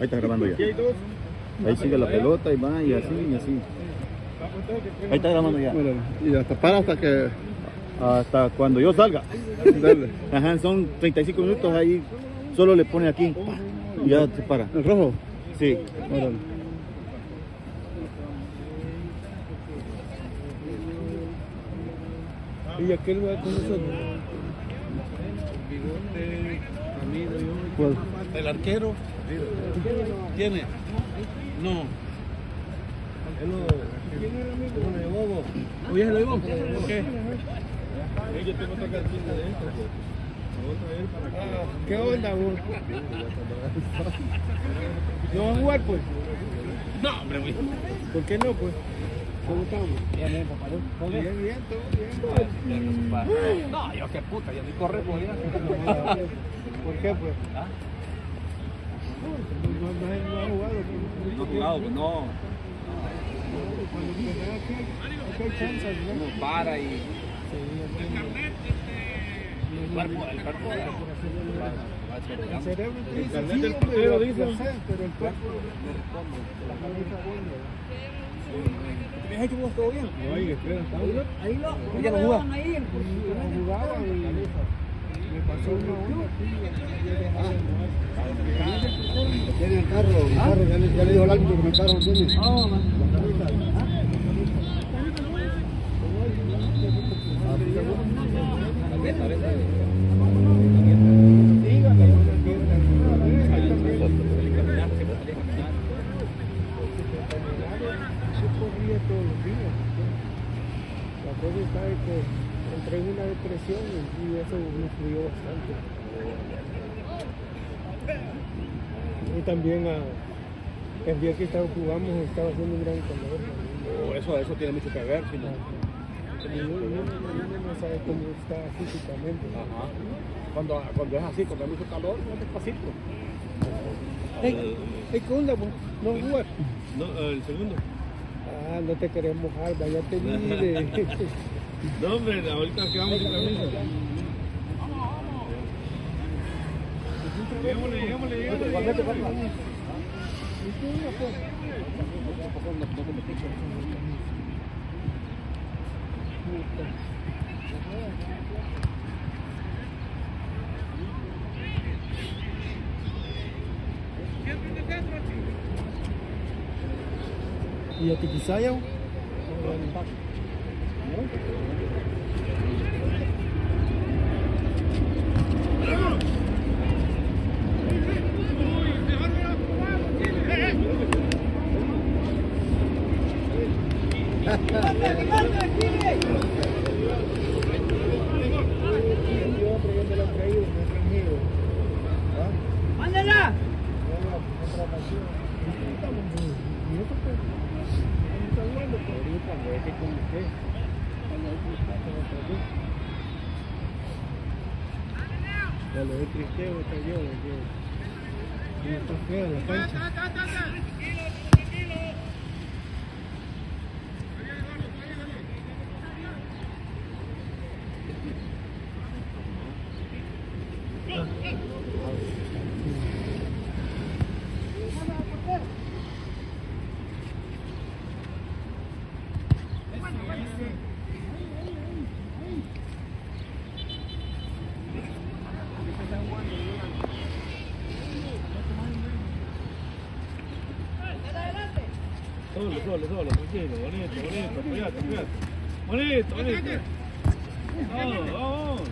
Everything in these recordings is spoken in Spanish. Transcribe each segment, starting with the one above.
Ahí está grabando ya. Ahí sigue la pelota y va y así y así. Ahí está grabando ya. Y hasta para hasta que. Hasta cuando yo salga. Dale. Ajá, son 35 minutos ahí. Solo le pone aquí. Y ya se para. ¿El rojo? Sí. Órale. ¿Y aquel va con nosotros? ¿Cuál? ¿El arquero? ¿Tiene? No. Él lo... ¿Cómo lo llevó vos? ¿Oye, lo llevó? ¿Por qué? Yo tengo otra cartita dentro. ¿Qué onda vos? ¿No vas a jugar pues? No, hombre, güey. ¿Por qué no pues? ¿Cómo estamos? Bien, bien, papá. Bien, bien, todo bien. No, yo qué puta, yo ni corre por allá. ¿Por qué pues? No, jugado. No para y. El cuerpo, el cuerpo. El cerebro dice carnet del portero dice. pero el cuerpo no responde. La cabeza vuelve. ¿Has hecho vos todo bien? No, ahí, espera, está Ahí lo, ahí lo, el y me pasó una jugar. Tiene el carro, el carro, ya le, ya le dijo al árbitro que el carro tiene. Yo corría todos los días. La cosa está de que entré en una depresión y eso me influyó bastante. Y también a, el día que estaba, jugamos estaba haciendo un gran calor. Oh, eso, eso tiene mucho que ver, si no. Como uno, uno- uno no sabe cómo está físicamente. Ajá. Cuando, cuando es así, cuando hay mucho calor, no despacito. Ey, ey, ¿qué onda? ¿No jugar? No, el segundo. Ah, no te querés mojar, vaya te mire. No, hombre, ahorita quedamos sin camisa. Iya tinggi saya. Iya, Meron. Solo, solo, solo, tranquilo, bonito, bonito, cuídate, cuídate. Bonito, bonito. Vamos, vamos.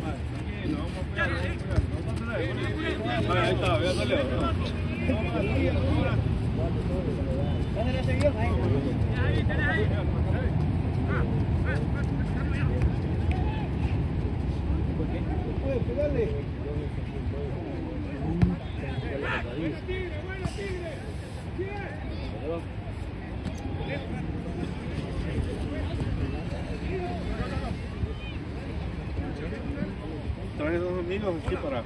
Vale, tranquilo, vamos a cuidar, vamos a cuidar. No pasa nada, bonito. Vale, ahí está, ya salió. ¿Dónde le siguió? Ahí. Puede pegarle. Traje dos amigos aquí para.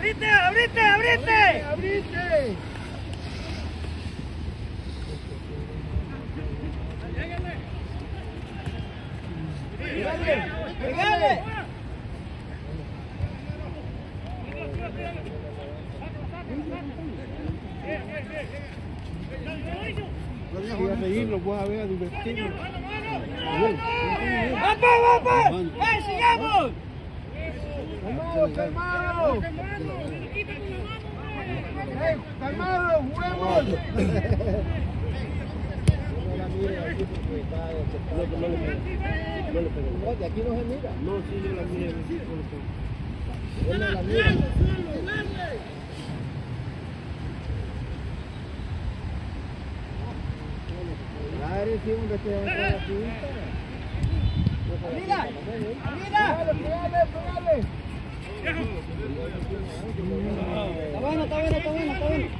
¡Abrite, abrite, abrite! ¡Abrite! ¡Pegale! Voy a reírlo, voy a ver a divertirme. ¡Vamos, vamos! ¡Eh, sigamos! ¡Calmado, calmado! ¡Eh, calmado, juguemos! De aquí no se mira. No, sí, yo la no la mira. ¡Mira! Pégale. Está bueno, está bueno, está bueno, está.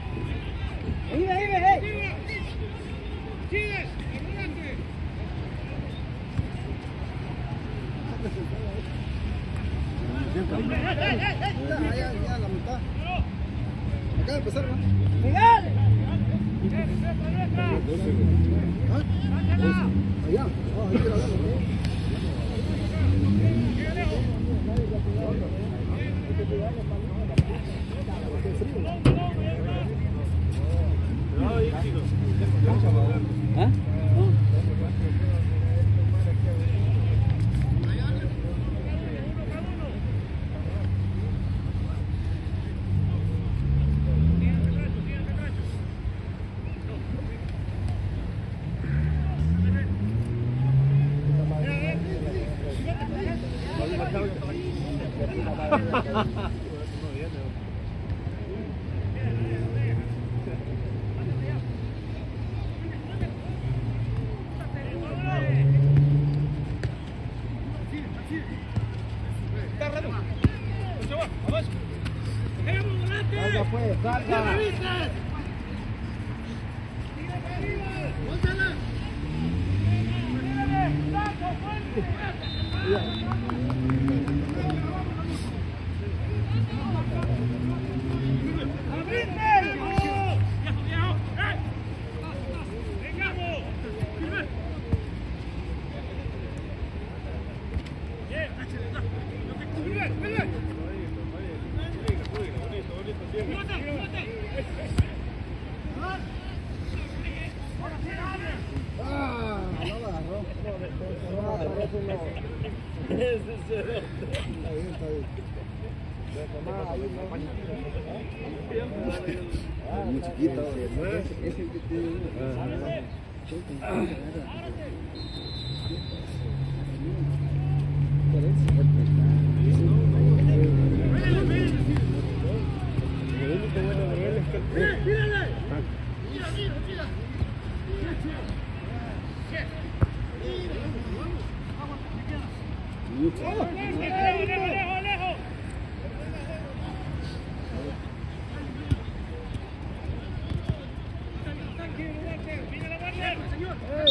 Ahí no. Muy chiquita. Ese es el que tiene.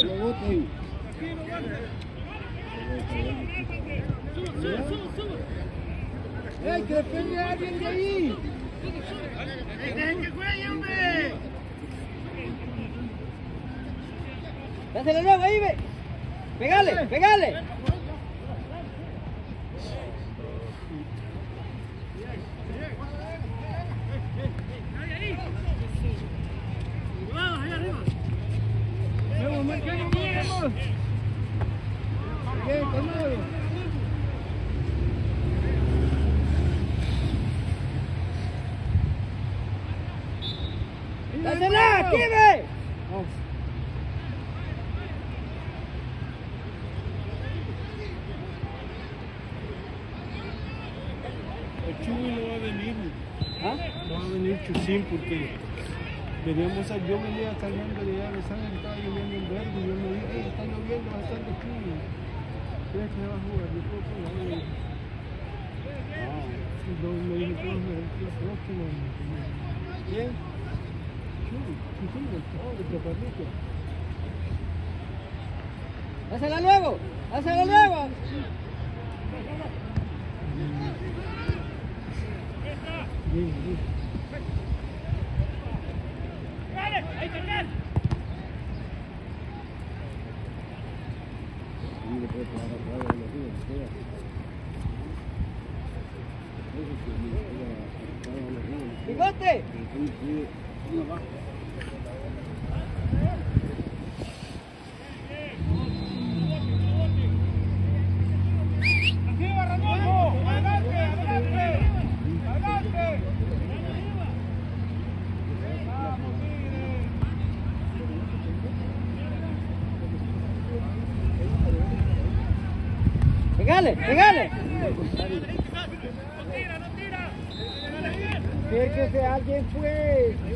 Lo boten. ¡Ey, que depende alguien de ahí! ¡Dásela luego, ahí ve! ¡Pegale, pegale! ¡Vamos, marcamos, marcamos! Bien, no va a venir. No va a venir Chusín porque veníamos a, yo venía saliendo y luego me dijo, "Pues, la próxima. Bien. Chuy, Chusín, el todo de Chaparrito. ¡Dásela luego! ¡Dásela luego! Y Sí, sí. Sí, le puede pegar atrás, algo así, lo que sea. Eso sí, le pega atrás, algo así, lo que sea. ¡Bigote! ¡Pegale, pegale! Acérquese alguien, pues.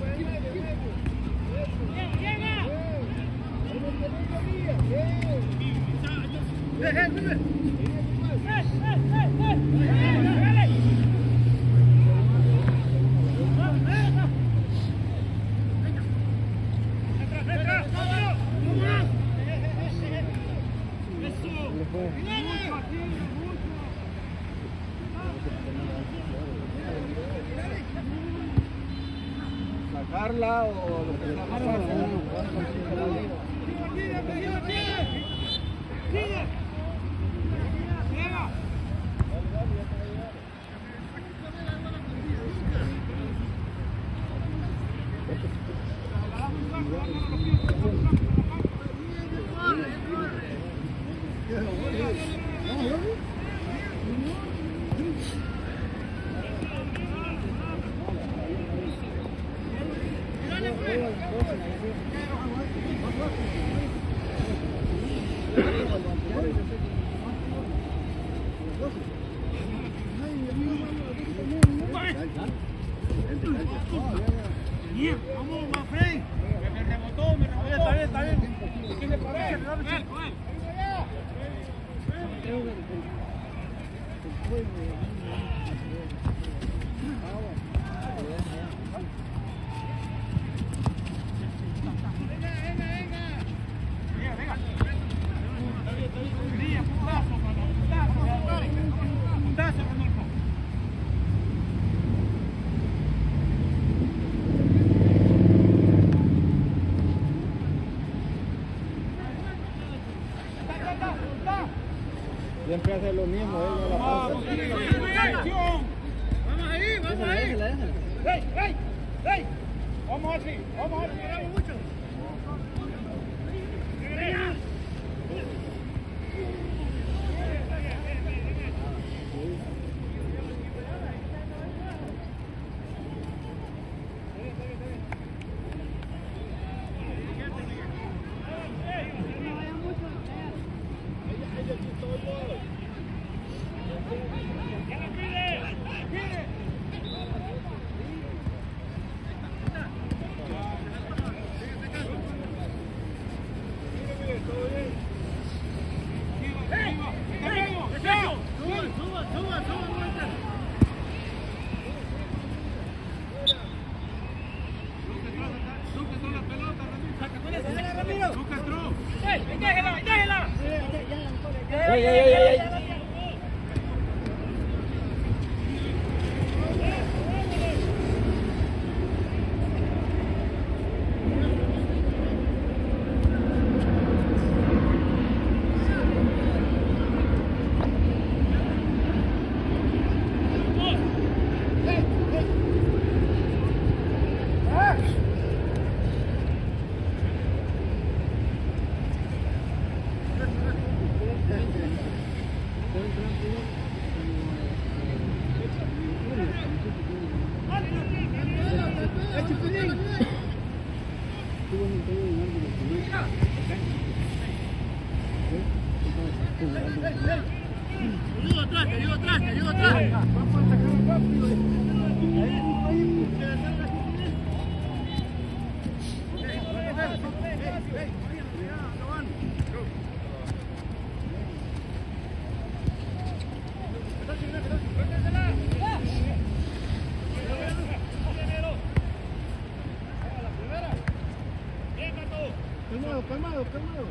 Calmado, calmado.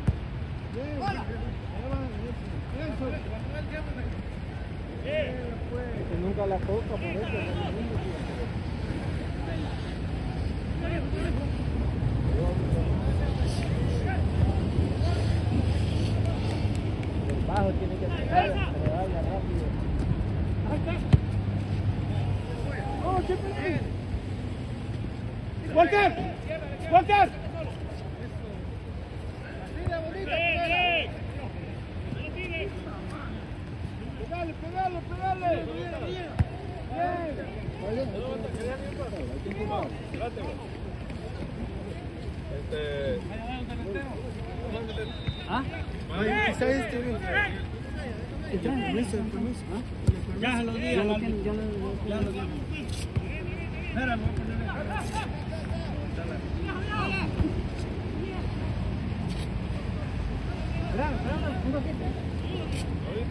Bien, bien, eso. Eso. Bien, pues. Que nunca la toca, por eso. El bajo tiene que pegar, pegarla rápido. ¡Walter! ¡Walter! Ya se lo di. Ya lo tienen, ya lo ya lo tienen. Espera, me voy a poner Espera, espera, un ratito. Ay,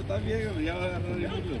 Está bien, ya va a agarrar el hilo. ¿eh?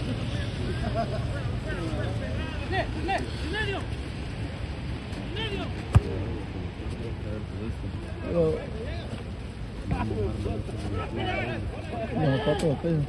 No, cuatro pesos.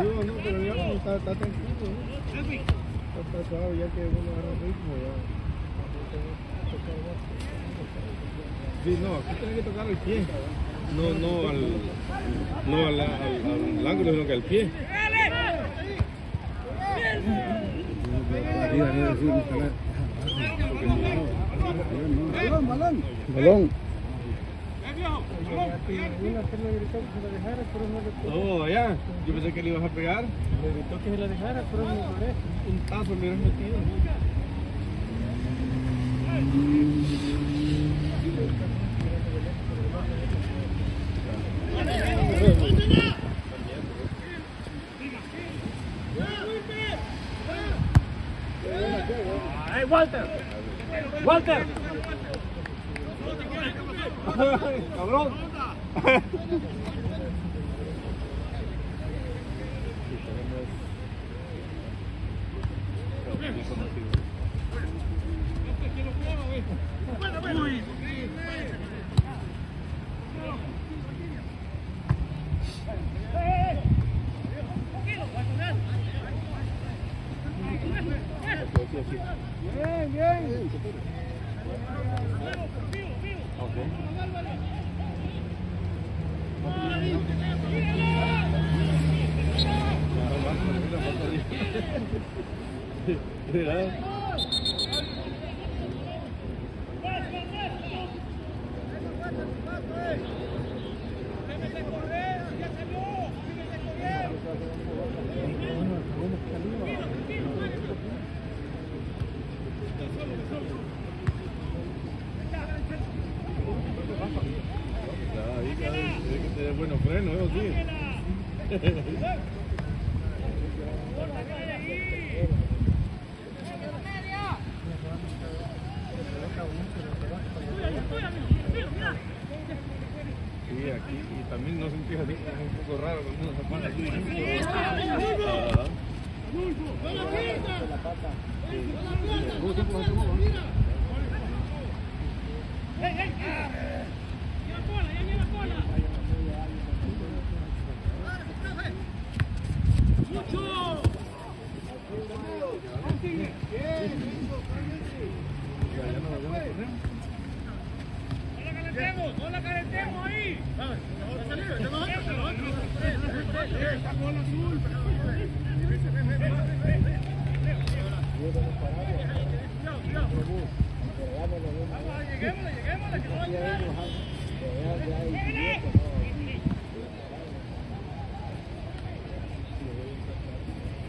No, no, pero ya no está, está tranquilo, ¿no? Está, está suave, ya que uno agarra ritmo, ya. Sí, no, aquí tiene que tocar el pie. No, no al, no al, al, al ángulo, sino que al pie. Balón, balón. Oh, ya. Yo pensé que le ibas a pegar. Le gritó que se la dejara, pero no parece. Un tazo le hubieras metido. ¡Ay, Walter! ¡Walter! Cabrón. Bien, bien. Ahí tiene que tener buenos frenos, eso sí. Sí, aquí y también no sentís así como un poco raro cuando uno se pone así. Ajá. Ya, ya no, ya no corremos.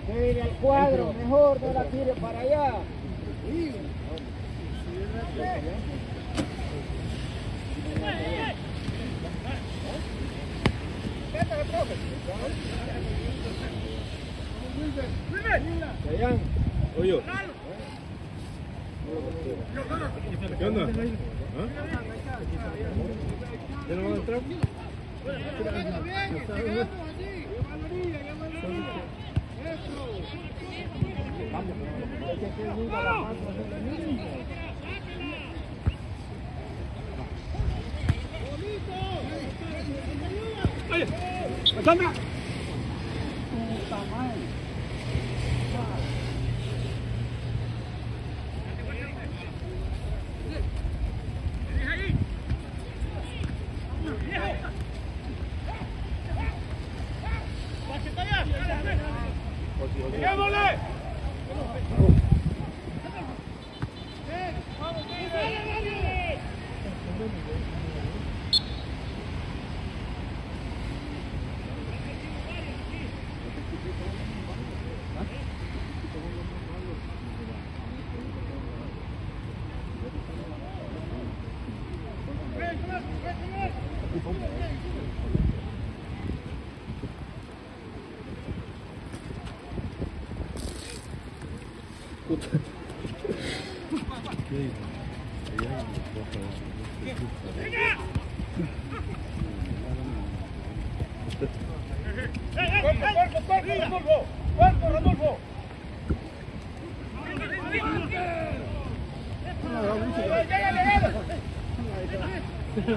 Mire al cuadro, mejor no la tire para allá. Oye. ¿Qué onda? ¿Ah? ¿Ya no van a entrar?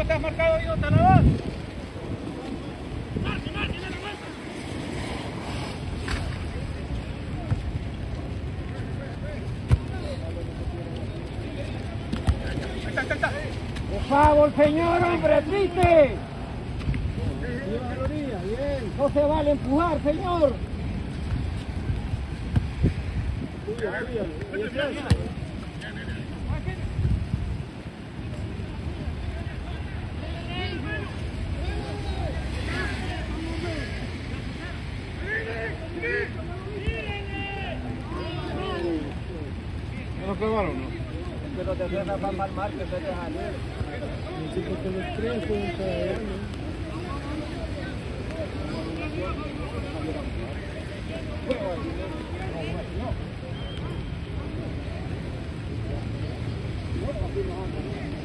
estás marcado ahí, ¿dónde la vas? Por favor, señor, hombre, triste. No se vale empujar, señor. ¿No lo clavaron no? Pero te deja más mal mar que te deja leer.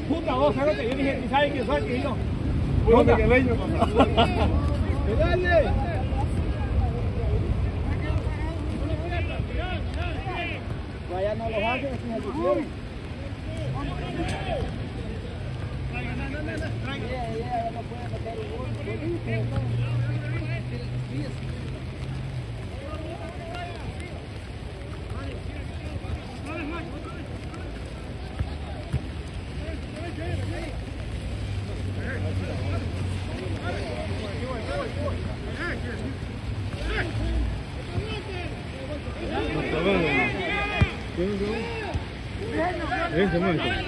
Puta vos, yo dije, ni saben quién soy, que yo. Puro pequeño, papá. ¡Dale! Vaya no los hacen, es el hicieron. Yeah, yeah, no puede meter gol. 没什么问题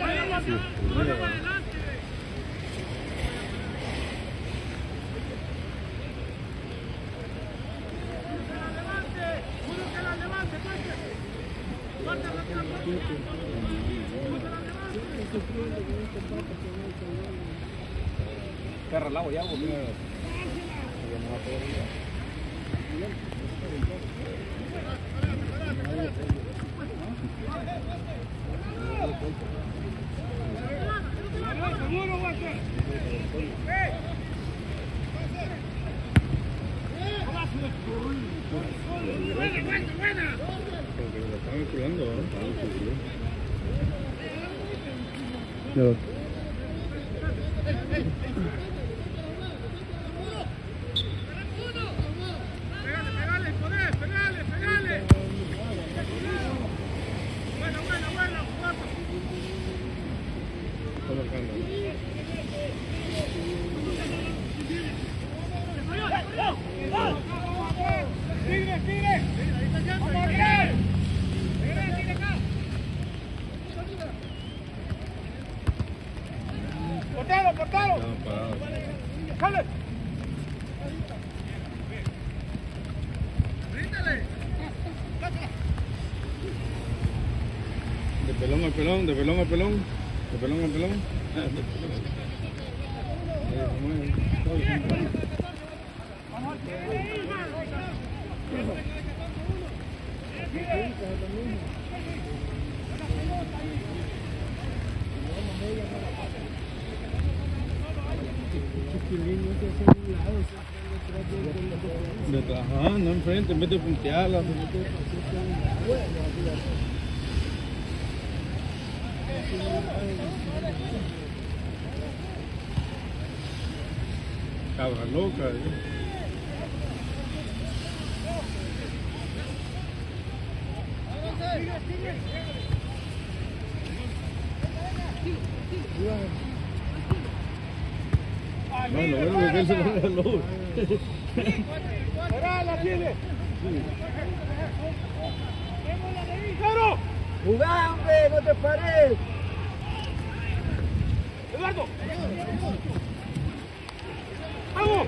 Están curando, Está pelón de pelón al pelón, de pelón al pelón. De ajá, no enfrente, en vez de puntearla. Cabra loca. ¿eh? No, es que él se pone al lobo. ¡Parala, tiene! ¡Claro! ¡Jugá, hombre! ¡No te pares! 아이고.